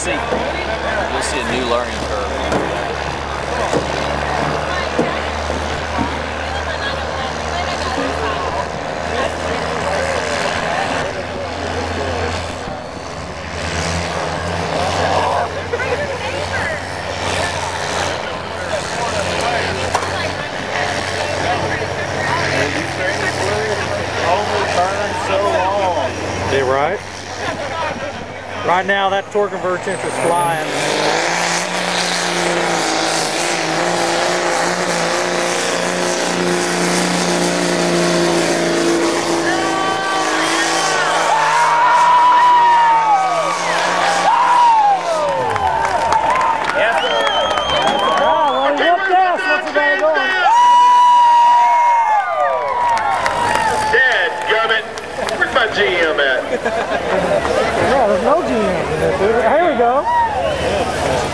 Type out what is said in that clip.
see. You'll see a new learning curve. Right? Right now, that torque conversion is flying. Well, he whooped ass once he got it going. Dad, gummit. Where's my GM at? Yeah, there's no GM in this. Here we go.